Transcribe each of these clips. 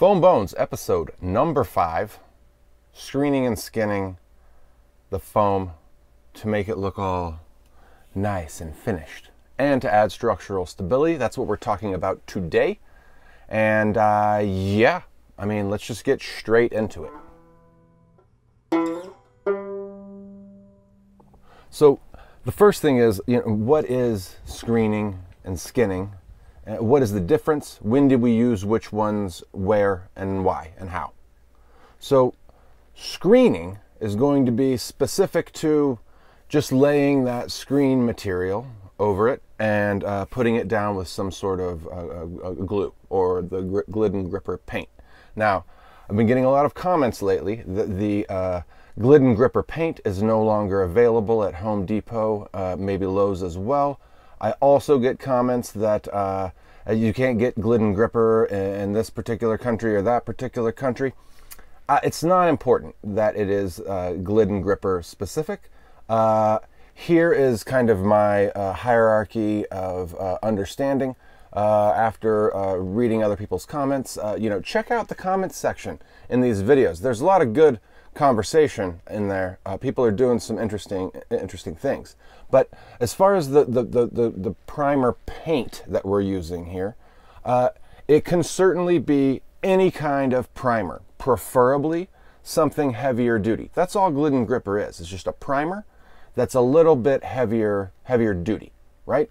Foam Bones, episode number five screening and skinning the foam to make it look all nice and finished and to add structural stability. That's what we're talking about today. And uh, yeah, I mean, let's just get straight into it. So, the first thing is, you know, what is screening and skinning? Uh, what is the difference? When did we use which ones, where, and why, and how? So, screening is going to be specific to just laying that screen material over it and uh, putting it down with some sort of uh, glue or the Glidden Gripper paint. Now, I've been getting a lot of comments lately that the uh, Glidden Gripper paint is no longer available at Home Depot, uh, maybe Lowe's as well. I also get comments that uh, you can't get Glidden Gripper in this particular country or that particular country. Uh, it's not important that it is uh, Glidden Gripper specific. Uh, here is kind of my uh, hierarchy of uh, understanding. Uh, after uh, reading other people's comments, uh, you know, check out the comments section in these videos. There's a lot of good conversation in there. Uh, people are doing some interesting, interesting things. But as far as the the, the, the, the primer paint that we're using here, it can certainly be any kind of primer, preferably something heavier duty. That's all Glidden Gripper is. It's just a primer that's a little bit heavier, heavier duty, right?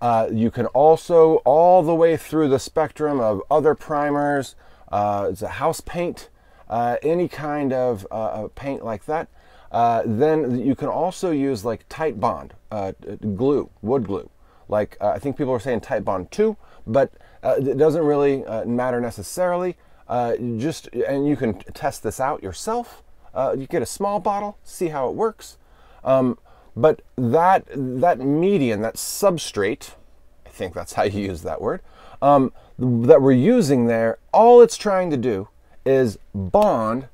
Uh, you can also, all the way through the spectrum of other primers, uh, it's a house paint, uh, any kind of uh, paint like that. Uh, then you can also use like Titebond uh, glue, wood glue. Like I think people are saying Titebond II, but it doesn't really matter necessarily. just and you can test this out yourself. you get a small bottle, see how it works. Um, but that, that median, that substrate, I think that's how you use that word, um, that we're using there, all it's trying to do is bond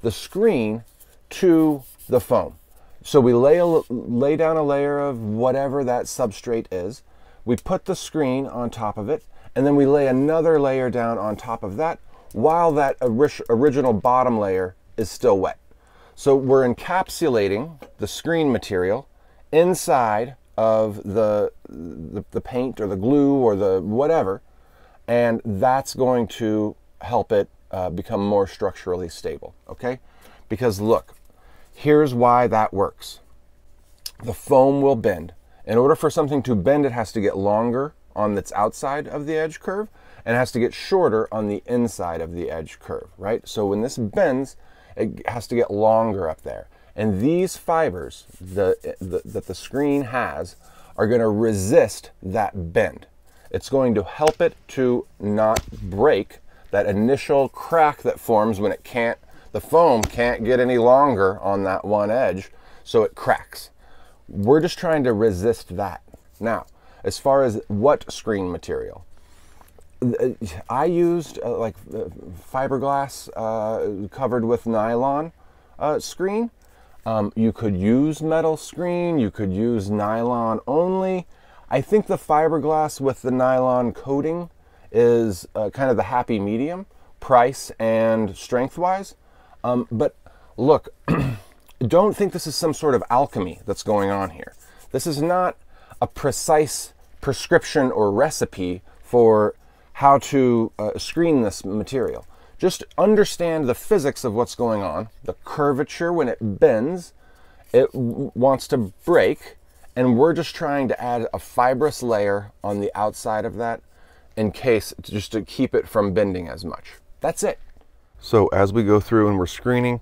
the screen to the foam. So we lay, a, lay down a layer of whatever that substrate is, we put the screen on top of it, and then we lay another layer down on top of that while that original bottom layer is still wet. So we're encapsulating the screen material inside of the, the, the, paint or the glue or the whatever, and that's going to help it uh, become more structurally stable, okay? Because look, here's why that works. The foam will bend. In order for something to bend, it has to get longer on its outside of the edge curve and has to get shorter on the inside of the edge curve, right? So when this bends, it has to get longer up there. And these fibers the, the, that the screen has are going to resist that bend. It's going to help it to not break that initial crack that forms when it can't, the foam can't get any longer on that one edge, so it cracks. We're just trying to resist that. Now, as far as what screen material, I used uh, like uh, fiberglass uh, covered with nylon uh, screen. Um, you could use metal screen, you could use nylon only. I think the fiberglass with the nylon coating is uh, kind of the happy medium, price and strength wise. Um, but look, don't think this is some sort of alchemy that's going on here. This is not a precise prescription or recipe for how to uh, screen this material. Just understand the physics of what's going on. The curvature, when it bends, it wants to break, and we're just trying to add a fibrous layer on the outside of that in case, just to keep it from bending as much. That's it. So as we go through and we're screening,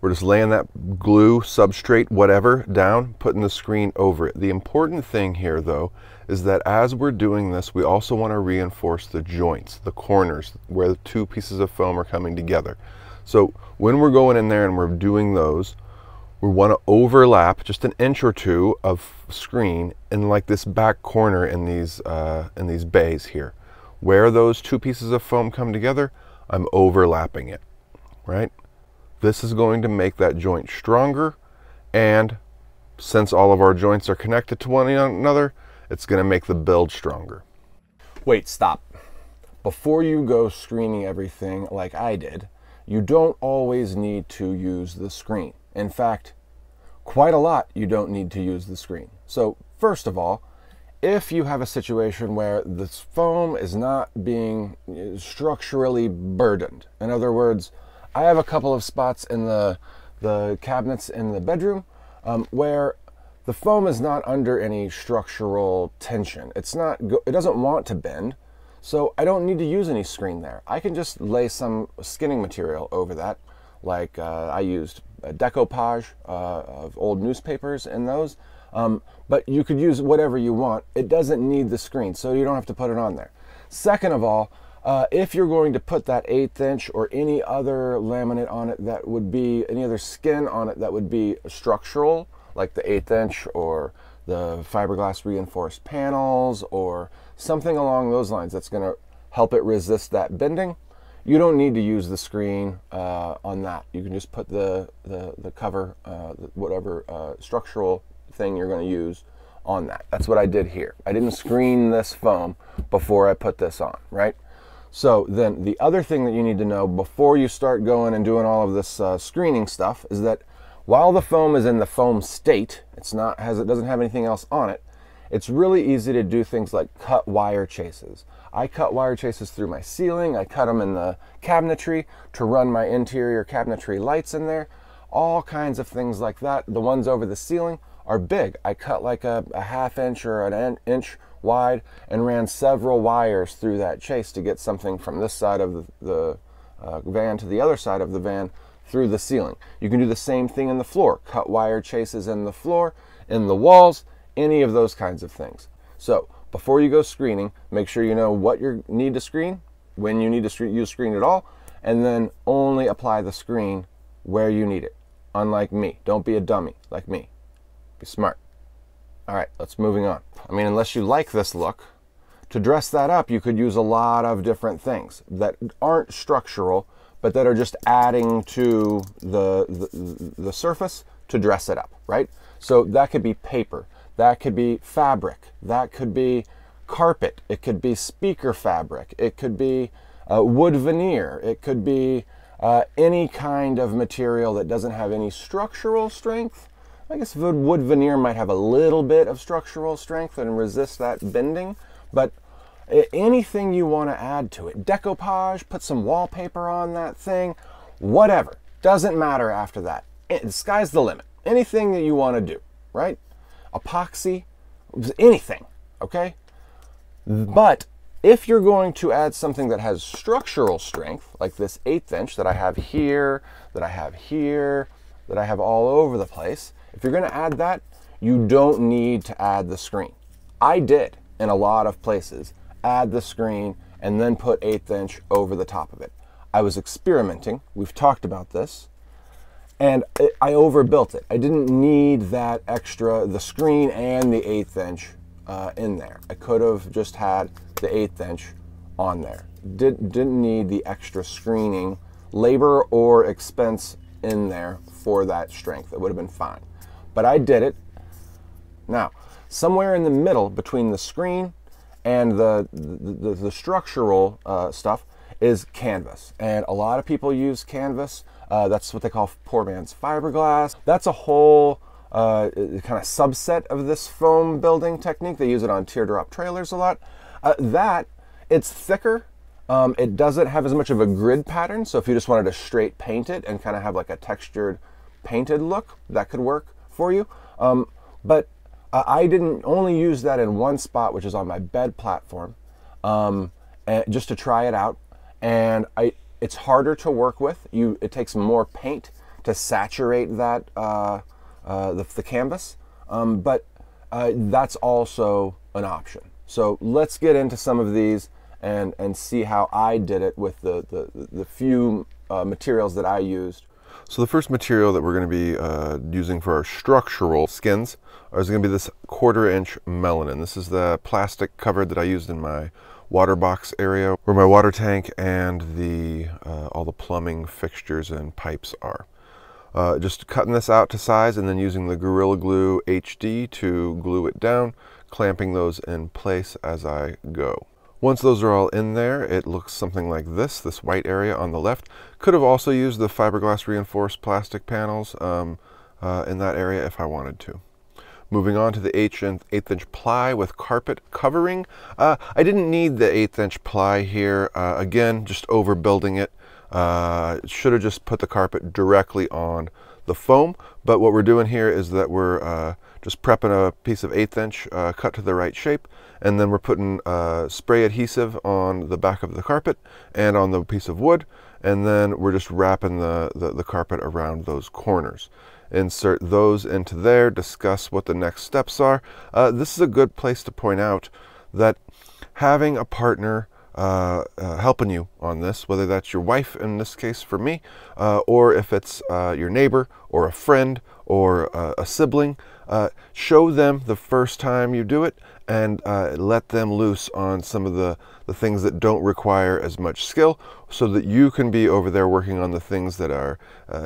we're just laying that glue, substrate, whatever, down, putting the screen over it. The important thing here, though, is that as we're doing this, we also want to reinforce the joints, the corners, where the two pieces of foam are coming together. So when we're going in there and we're doing those, we want to overlap just an inch or two of screen in like this back corner in these, uh, in these bays here. Where those two pieces of foam come together, I'm overlapping it, right? This is going to make that joint stronger and since all of our joints are connected to one another, it's going to make the build stronger. Wait, stop. before you go screening everything like I did, you don't always need to use the screen. In fact, quite a lot you don't need to use the screen. So, first of all, if you have a situation where the foam is not being structurally burdened, in other words, I have a couple of spots in the, the cabinets in the bedroom um, where the foam is not under any structural tension. It's not, it doesn't want to bend, so I don't need to use any screen there. I can just lay some skinning material over that, like uh, I used a decoupage uh, of old newspapers in those. Um, but you could use whatever you want. It doesn't need the screen, so you don't have to put it on there. Second of all, uh, if you're going to put that eighth inch or any other laminate on it that would be, any other skin on it that would be structural, like the eighth inch or the fiberglass reinforced panels or something along those lines that's going to help it resist that bending, you don't need to use the screen uh, on that. You can just put the, the, the cover, uh, whatever uh, structural thing you're going to use on that. That's what I did here. I didn't screen this foam before I put this on, right? So then the other thing that you need to know before you start going and doing all of this uh, screening stuff is that while the foam is in the foam state, it's not has it doesn't have anything else on it. It's really easy to do things like cut wire chases. I cut wire chases through my ceiling. I cut them in the cabinetry to run my interior cabinetry lights in there. All kinds of things like that. The ones over the ceiling are big. I cut like a, a half inch or an inch wide and ran several wires through that chase to get something from this side of the, the uh, van to the other side of the van through the ceiling. You can do the same thing in the floor. Cut wire chases in the floor, in the walls, any of those kinds of things. So before you go screening, make sure you know what you need to screen, when you need to use screen at all, and then only apply the screen where you need it. Unlike me. Don't be a dummy like me. Be smart. All right, let's moving on. I mean, unless you like this look, to dress that up, you could use a lot of different things that aren't structural, but that are just adding to the, the, the surface to dress it up, right? So that could be paper, that could be fabric, that could be carpet, it could be speaker fabric, it could be uh, wood veneer, it could be uh, any kind of material that doesn't have any structural strength. I guess wood veneer might have a little bit of structural strength and resist that bending, but anything you want to add to it. Decoupage, put some wallpaper on that thing, whatever. Doesn't matter after that. the sky's the limit. Anything that you want to do, right? Epoxy, anything, okay? But if you're going to add something that has structural strength, like this eighth inch that I have here, that I have here, that I have all over the place, if you're going to add that, you don't need to add the screen. I did in a lot of places add the screen, and then put eighth inch over the top of it. I was experimenting. We've talked about this. And I overbuilt it. I didn't need that extra, the screen and the eighth inch uh, in there. I could have just had the eighth inch on there. Did, didn't need the extra screening, labor or expense in there for that strength. It would have been fine. But I did it. Now, somewhere in the middle between the screen and the, the, the structural uh, stuff is canvas. And a lot of people use canvas. Uh, that's what they call poor man's fiberglass. That's a whole uh, kind of subset of this foam building technique. They use it on teardrop trailers a lot. Uh, that, it's thicker. Um, it doesn't have as much of a grid pattern. So if you just wanted to straight paint it and kind of have like a textured painted look, that could work for you. Um, but uh, I didn't only use that in one spot, which is on my bed platform, um, just to try it out. And I, it's harder to work with. You, it takes more paint to saturate that uh, uh, the, the, canvas, um, but uh, that's also an option. So let's get into some of these and and see how I did it with the the, the few uh, materials that I used so the first material that we're going to be uh, using for our structural skins is going to be this quarter inch melamine. This is the plastic cover that I used in my water box area where my water tank and the uh, all the plumbing fixtures and pipes are. Uh, just cutting this out to size and then using the Gorilla Glue HD to glue it down, clamping those in place as I go. Once those are all in there, it looks something like this, this white area on the left. Could have also used the fiberglass reinforced plastic panels um, uh, in that area if I wanted to. Moving on to the eighth inch ply with carpet covering. Uh, I didn't need the eighth inch ply here. Uh, again, just overbuilding it. Uh, should have just put the carpet directly on the foam. But what we're doing here is that we're uh, just prepping a piece of eighth inch uh, cut to the right shape. And then we're putting uh, spray adhesive on the back of the carpet and on the piece of wood. And then we're just wrapping the, the, the carpet around those corners insert those into there, discuss what the next steps are. Uh, this is a good place to point out that having a partner uh, uh, helping you on this, whether that's your wife in this case for me, uh, or if it's uh, your neighbor or a friend or uh, a sibling, show them the first time you do it and let them loose on some of the, the things that don't require as much skill so that you can be over there working on the things that are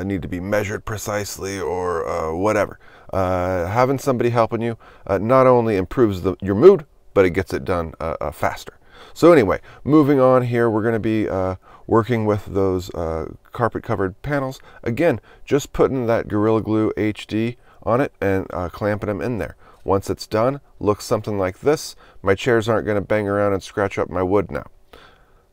need to be measured precisely or whatever. having somebody helping you not only improves the, your mood, but it gets it done faster. So anyway, moving on here, we're going to be uh, working with those uh, carpet covered panels. Again, just putting that Gorilla Glue HD on it and uh, clamping them in there. Once it's done, looks something like this. My chairs aren't going to bang around and scratch up my wood now.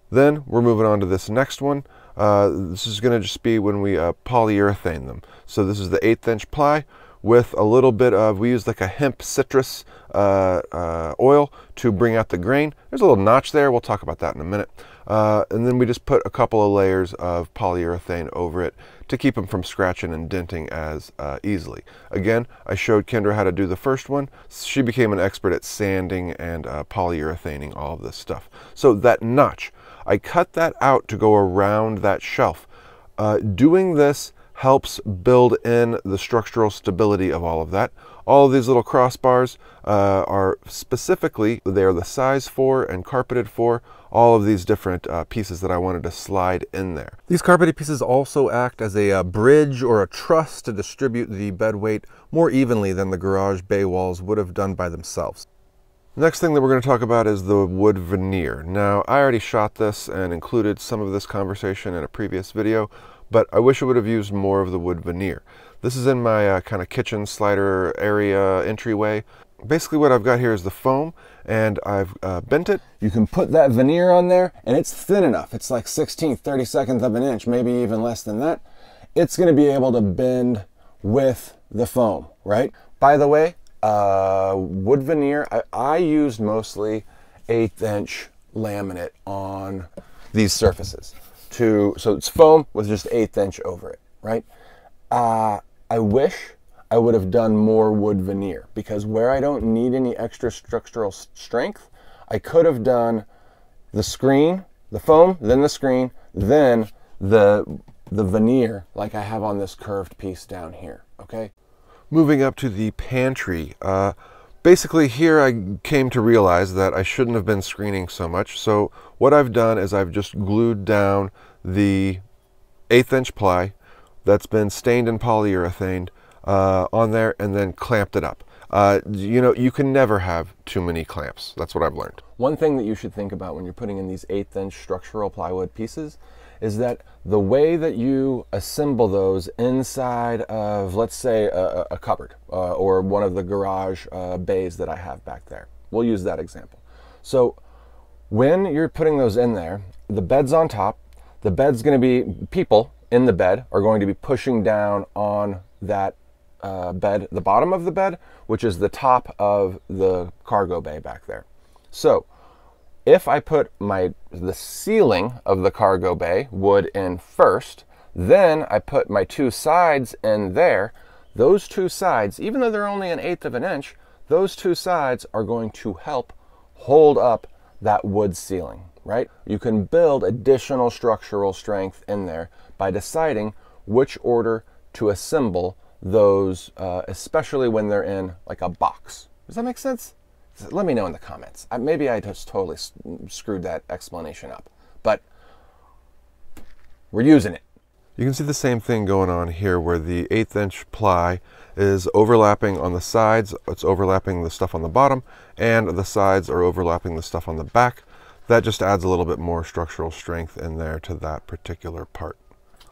Then we're moving on to this next one. Uh, this is going to just be when we uh, polyurethane them. So this is the eighth inch ply with a little bit of, we use like a hemp citrus uh, uh, oil to bring out the grain. There's a little notch there. We'll talk about that in a minute. Uh, and then we just put a couple of layers of polyurethane over it to keep them from scratching and denting as uh, easily. Again, I showed Kendra how to do the first one. She became an expert at sanding and uh, polyurethaning all of this stuff. So that notch, I cut that out to go around that shelf. Uh, doing this helps build in the structural stability of all of that. All of these little crossbars uh, are specifically, they are the size for and carpeted for all of these different uh, pieces that I wanted to slide in there. These carpeted pieces also act as a, a uh, bridge or a truss to distribute the bed weight more evenly than the garage bay walls would have done by themselves. Next thing that we're going to talk about is the wood veneer. Now, I already shot this and included some of this conversation in a previous video, but I wish I would have used more of the wood veneer. This is in my uh, kind of kitchen slider area entryway. Basically what I've got here is the foam and I've uh, bent it. You can put that veneer on there and it's thin enough. It's like 16th, 32nd of an inch, maybe even less than that. It's gonna be able to bend with the foam, right? By the way, uh, wood veneer, I, I used mostly eighth inch laminate on these surfaces to, so it's foam with just eighth inch over it, right? Uh, I wish I would have done more wood veneer because where I don't need any extra structural strength, I could have done the screen, the foam, then the screen, then the, the veneer like I have on this curved piece down here, okay? Moving up to the pantry, uh, basically here I came to realize that I shouldn't have been screening so much. So what I've done is I've just glued down the eighth inch ply that's been stained and polyurethane uh, on there and then clamped it up. Uh, you know, you can never have too many clamps. That's what I've learned. One thing that you should think about when you're putting in these eighth inch structural plywood pieces is that the way that you assemble those inside of, let's say, a, a cupboard uh, or one of the garage uh, bays that I have back there. We'll use that example. So when you're putting those in there, the bed's on top, the bed's going to be, people in the bed are going to be pushing down on that uh, bed, the bottom of the bed, which is the top of the cargo bay back there. So if I put my the ceiling of the cargo bay wood in first, then I put my two sides in there, those two sides, even though they're only an eighth of an inch, those two sides are going to help hold up that wood ceiling, right? You can build additional structural strength in there by deciding which order to assemble those, uh, especially when they're in like a box. Does that make sense? Let me know in the comments. I, maybe I just totally screwed that explanation up, but we're using it. You can see the same thing going on here where the eighth inch ply is overlapping on the sides. It's overlapping the stuff on the bottom and the sides are overlapping the stuff on the back. That just adds a little bit more structural strength in there to that particular part.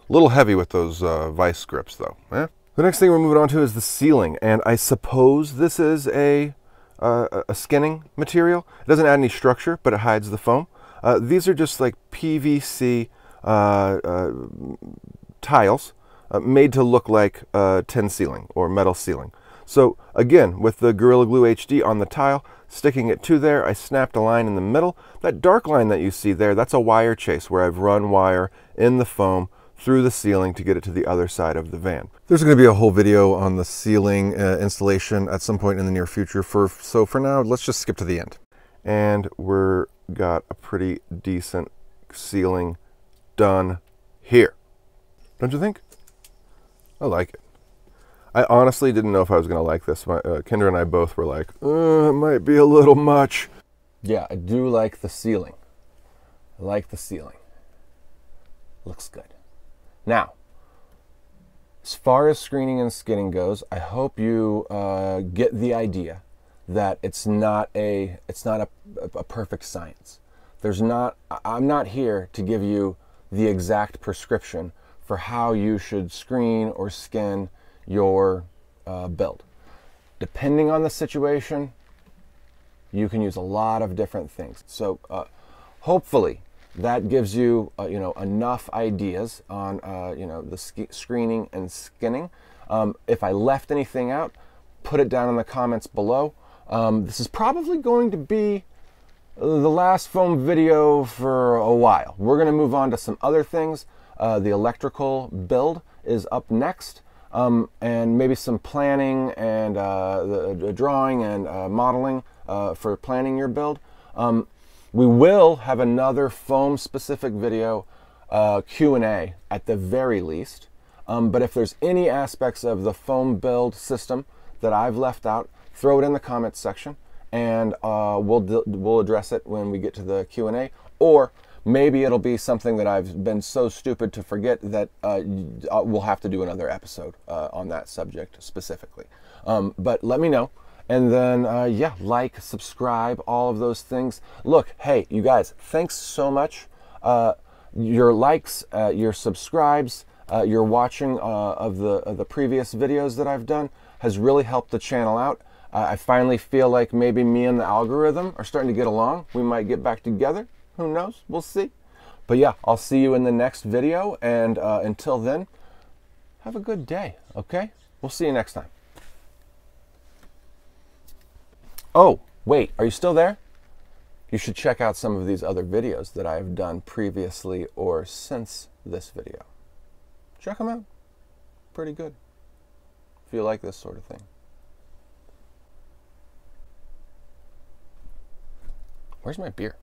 A little heavy with those uh, vice grips though. Eh? The next thing we're moving on to is the ceiling, and I suppose this is a, uh, a skinning material. It doesn't add any structure, but it hides the foam. Uh, these are just like PVC uh, uh, tiles uh, made to look like tin ceiling or metal ceiling. So again, with the Gorilla Glue HD on the tile, sticking it to there, I snapped a line in the middle. That dark line that you see there, that's a wire chase where I've run wire in the foam through the ceiling to get it to the other side of the van. There's going to be a whole video on the ceiling uh, installation at some point in the near future. For So for now, let's just skip to the end. And we're got a pretty decent ceiling done here. Don't you think? I like it. I honestly didn't know if I was going to like this. My, uh, Kendra and I both were like, uh, it might be a little much. Yeah, I do like the ceiling. I like the ceiling. Looks good. Now, as far as screening and skinning goes, I hope you uh, get the idea that it's not a it's not a, a perfect science. There's not I'm not here to give you the exact prescription for how you should screen or skin your uh, build. Depending on the situation, you can use a lot of different things. So uh, hopefully that gives you uh, you know enough ideas on uh, you know the screening and skinning. Um, if I left anything out, put it down in the comments below. Um, this is probably going to be the last foam video for a while. We're going to move on to some other things. Uh, the electrical build is up next. Um, and maybe some planning and uh, the, drawing and uh, modeling uh, for planning your build. Um, we will have another foam specific video uh, Q&A at the very least. Um, but if there's any aspects of the foam build system that I've left out, throw it in the comments section and uh, we'll, we'll address it when we get to the Q&A. Or maybe it'll be something that I've been so stupid to forget that uh, uh we'll have to do another episode uh, on that subject specifically. Um, but let me know. And then, uh, yeah, like, subscribe, all of those things. Look, hey, you guys, thanks so much. Uh, your likes, uh, your subscribes, uh, your watching uh, of the of the previous videos that I've done has really helped the channel out. Uh, I finally feel like maybe me and the algorithm are starting to get along. We might get back together. Who knows? We'll see. But yeah, I'll see you in the next video. And until then, have a good day, okay? We'll see you next time. Oh, wait, are you still there? You should check out some of these other videos that I've done previously or since this video. Check them out. Pretty good. If you like this sort of thing. Where's my beer?